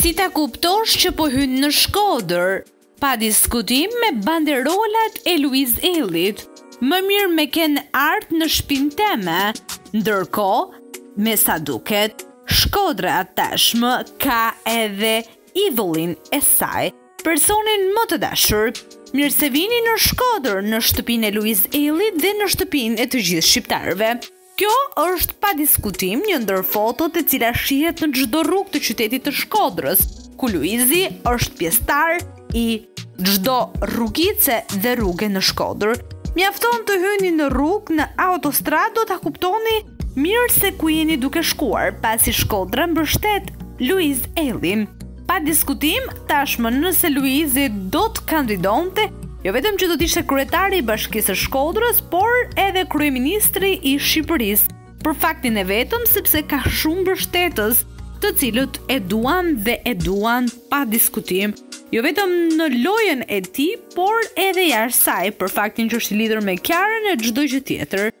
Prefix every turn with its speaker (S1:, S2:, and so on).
S1: Si ta kuptosh që po hyn në Shkodër? Pa diskutim me banderolat e Luiz Ejllit. Më mirë me kenë ardhë në shpin teme. Ndërkohë, me sa duket, Shkodra tashmë ka edhe idhullin e saj. personin më të dashur. Mirë se vini në Shkodër, në shtëpinë e Luiz Ejllit dhe në shtëpinë e të gjithë shqiptarëve. Kjo është pa diskutim një ndër fotot e cila shihet në çdo rrugë të qytetit të Shkodrës, ku Luizi është pjesëtar i çdo rrugice dhe rruge në Shkodër. Mjafton të hyni në rrugë në autostradë do ta kuptoni mirë se ku jeni duke shkuar, pasi Shkodra mbështet Luiz Ejllin. Pa diskutim, tashmë nëse Luizi do të kandidonte, jo vetëm që do të ishte kryetari i Bashkisë së Shkodrës, por edhe kryeministri i Shqipërisë, për faktin e vetëm sepse ka shumë mbështetës, të cilët e duan dhe e duan pa diskutim. Jo vetëm në lojën e tij, por edhe jashtë saj, për faktin që është i lidhur me Kiarën e çdo gjë tjetër.